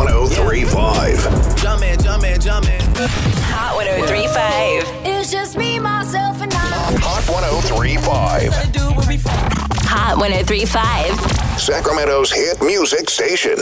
1035. Jumpin', jumpin', jumpin'. Hot 1035. It's just me, myself, and I. Hot 1035. Hot 1035. Sacramento's hit music station.